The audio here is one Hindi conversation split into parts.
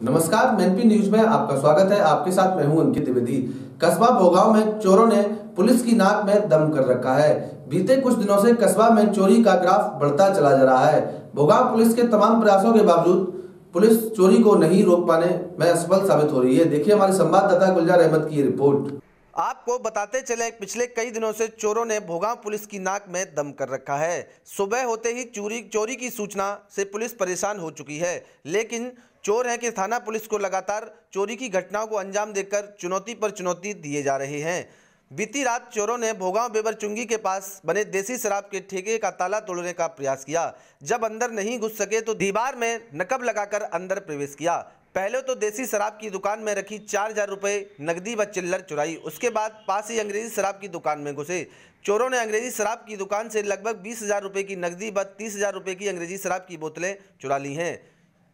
नमस्कार मेनपी न्यूज़ में आपका स्वागत है। आपके साथ मैं हूँ अंकित द्विवेदी। कस्बा भोगांव में चोरों ने पुलिस की नाक में दम कर रखा है। बीते कुछ दिनों से कस्बा में चोरी का ग्राफ बढ़ता चला जा रहा है। भोगाव पुलिस के तमाम प्रयासों के बावजूद पुलिस चोरी को नहीं रोक पाने में असफल साबित हो रही है। देखिए हमारे संवाददाता गुलजार अहमद की रिपोर्ट। आपको बताते चले, पिछले कई दिनों से चोरों ने भोगांव पुलिस की नाक में दम कर रखा है। सुबह होते ही चोरी चोरी की सूचना से पुलिस परेशान हो चुकी है, लेकिन चोर है कि थाना पुलिस को लगातार चोरी की घटनाओं को अंजाम देकर चुनौती पर चुनौती दिए जा रहे हैं। बीती रात चोरों ने भोगांव बेबर चुंगी के पास बने देसी शराब के ठेके का ताला तोड़ने का प्रयास किया। जब अंदर नहीं घुस सके तो दीवार में नकब लगाकर अंदर प्रवेश किया। पहले तो देसी शराब की दुकान में रखी चार हज़ार रुपये नकदी व चिल्लर चुराई। उसके बाद पास ही अंग्रेज़ी शराब की दुकान में घुसे। चोरों ने अंग्रेज़ी शराब की दुकान से लगभग बीस हज़ार रुपये की नकदी व तीस हज़ार रुपये की अंग्रेज़ी शराब की बोतलें चुरा ली हैं।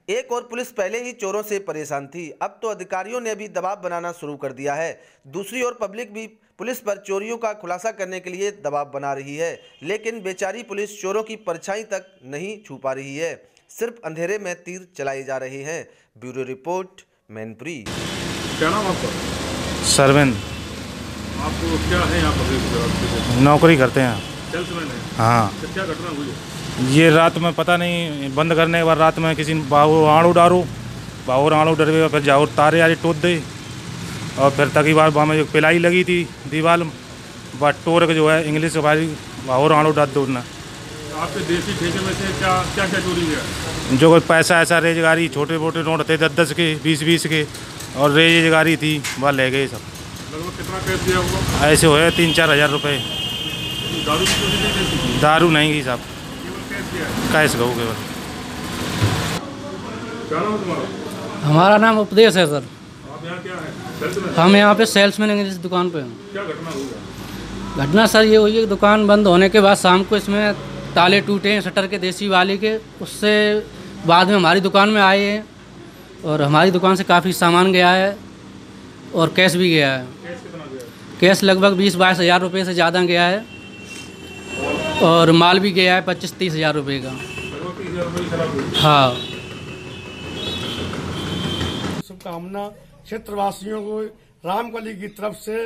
एक और पुलिस पहले ही चोरों से परेशान थी। अब तो अधिकारियों ने भी दबाव बनाना शुरू कर दिया है। दूसरी ओर पब्लिक भी पुलिस पर चोरियों का खुलासा करने के लिए दबाव बना रही है लेकिन बेचारी पुलिस चोरों की परछाई तक नहीं छू पा रही है। सिर्फ़ अंधेरे में तीर चलाए जा रहे हैं। Bureau report Mainpuri. क्या नाम आपका? सरविंद। आपको क्या है यहाँ नौकरी करते हैं। है हाँ। तो क्या घटना हुई? ये रात में पता नहीं बंद करने के बाद रात में किसी ने बाहू आड़ू डारू बाहू आड़ू डर फिर जाओ तारे आरे टूट दे और फिर तकी बार वहाँ में जो पिलाई लगी थी दीवार बट टोर के जो है इंग्लिश भाई बाहू आड़ू डाल दो ना आपके देसी ठेके में से क्या क्या क्या चोरी है? जो कोई पैसा ऐसा रेजगारी छोटे मोटे नोट थे दस दस के बीस बीस के और रेजगारी थी वह ले गए सब। लगभग कितना होगा ऐसे हुए तीन चार हज़ार रुपये दारू की चोरी नहीं दारू की साहब कैश गऊ केवल क्या नाम तुम्हारा? हमारा नाम उपदेश है सर। आप यहाँ क्या है? हम यहाँ पे सेल्समैन हैं इस दुकान पे हैं। क्या घटना हुई घटना सर ये हुई है कि दुकान बंद होने के बाद शाम को इसमें ताले टूटे हैं शटर के देसी वाले के। उससे बाद में हमारी दुकान में आए हैं और हमारी दुकान से काफ़ी सामान गया है और कैश भी गया है। कैश कितना गया है? कैश लगभग बीस बाईस हज़ार रुपये से ज़्यादा गया है। और माल भी गया है पच्चीस तीस हज़ार रुपये का। हाँ। शुभकामना क्षेत्रवासियों को रामकली की तरफ़ से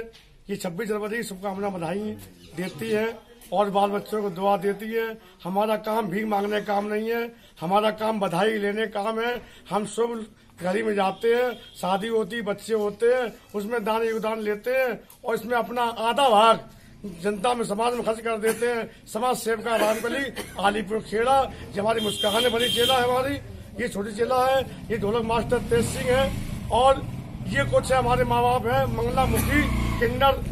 ये छब्बीस जनवरी शुभकामना बधाई देती है और बाल बच्चों को दुआ देती है। हमारा काम भीख मांगने काम नहीं है, हमारा काम बधाई लेने काम है। हम शुभ घरी में जाते हैं, शादी होती, बच्चे होते हैं, उसमें दान योगदान लेते हैं और इसमें अपना आधा भाग जनता में समाज में खर्च कर देते हैं। समाज सेविका रामकली आलीपुर खेड़ा, ये हमारी मुस्कान भरी चेला है हमारी। ये छोटी चेला है, ये ढोलक मास्टर तेज सिंह है। और ये कुछ है हमारे माँ बाप है मंगला मुखी किन्नर।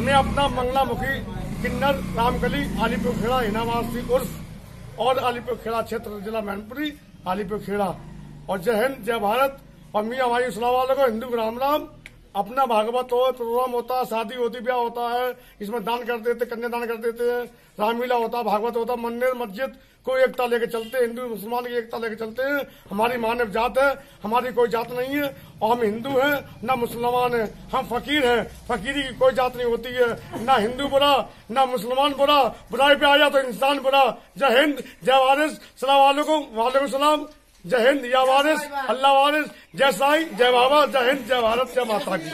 में अपना मंगला मुखी किन्नर रामकली आलीपुर खेड़ा हिनावासी उर्फ़। और आलीपुर खेड़ा क्षेत्र, जिला मैनपुरी, आलीपुर खेड़ा। और जय हिंद, जय भारत। और मियाँ भाई सलाम हिंदू राम राम अपना भागवत हो प्रोग्राम होता है शादी होती, ब्याह होता है, इसमें दान कर देते कन्यादान कर देते हैं, रामलीला होता, भागवत होता मंदिर मस्जिद को एकता लेके चलते हैं, हिंदू, मुसलमान की एकता लेके चलते हैं, हमारी मानव जात है, हमारी कोई जात नहीं है और हम हिंदू हैं, ना मुसलमान हैं, हम फकीर हैं, फकीरी की कोई जात नहीं होती है, ना हिंदू बुरा, ना मुसलमान बुरा, बुराई पे आया तो इंसान बुरा, जय हिंद, जय वारिस सलाम वालेकुम वालेकुम सलाम। जय हिंद या वारिस। अल्लाह वारिस। जय साई जय बाबा। जय हिंद जय भारत जय माता की।